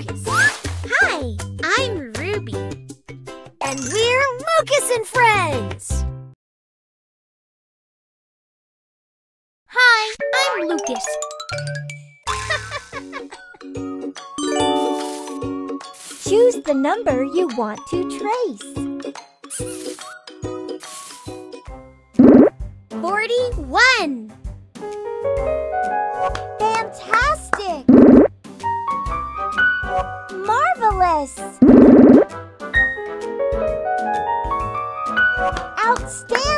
Hi, I'm Ruby. And we're Lucas and Friends. Hi, I'm Lucas. Choose the number you want to trace. 41. Fantastic! Outstanding!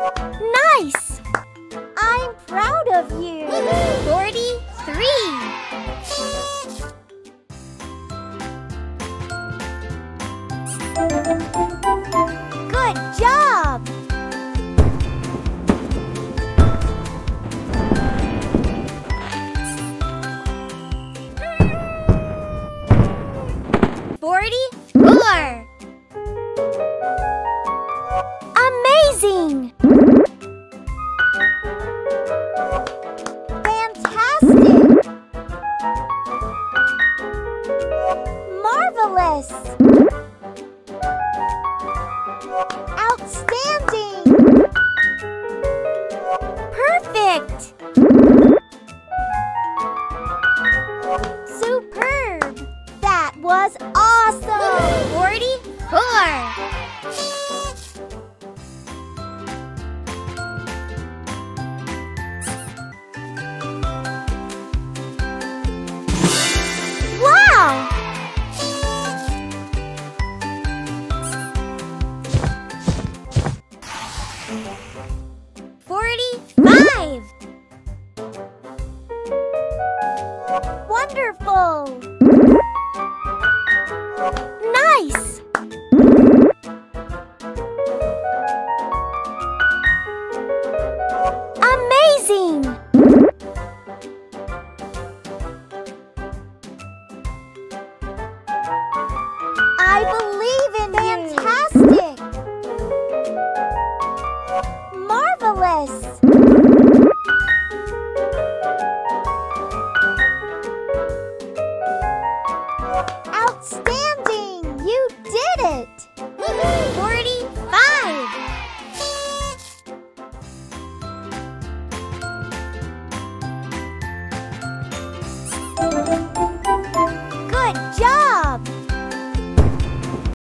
Nice! I'm proud of you. 43. was awesome! 44! Wow! Forty-five! Wonderful! I believe in fantastic! Marvelous! Outstanding!